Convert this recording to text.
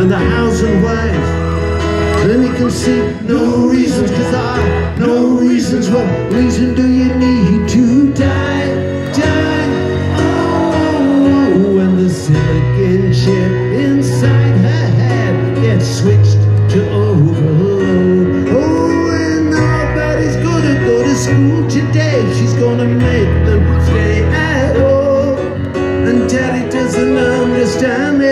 And the hows and whys. Then you can see no reasons, cause I no reasons. What reason do you need to die, die? Oh, when the silicon chip inside her head gets switched to overload. Oh, and nobody's gonna go to school today. She's gonna make them stay at home. And daddy doesn't understand it.